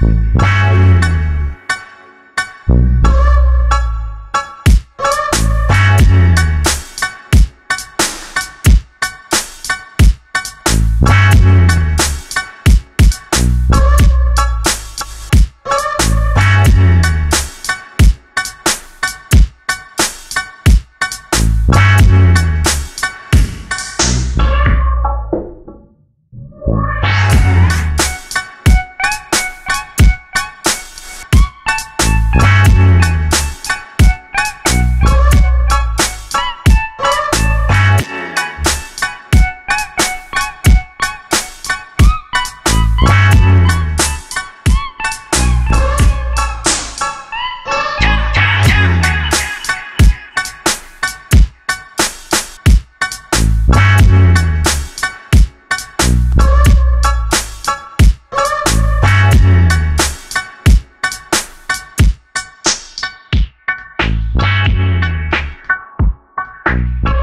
Bye. Bye.